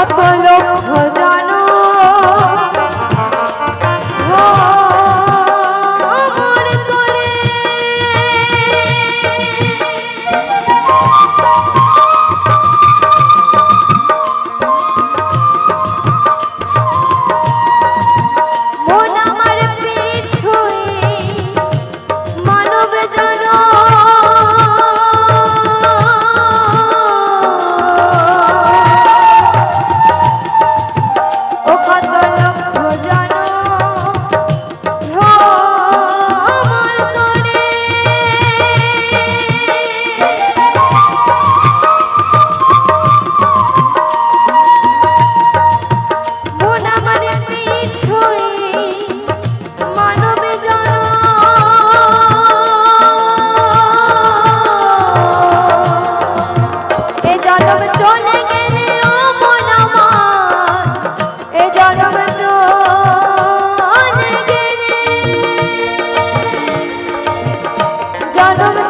लोग खजाना জনম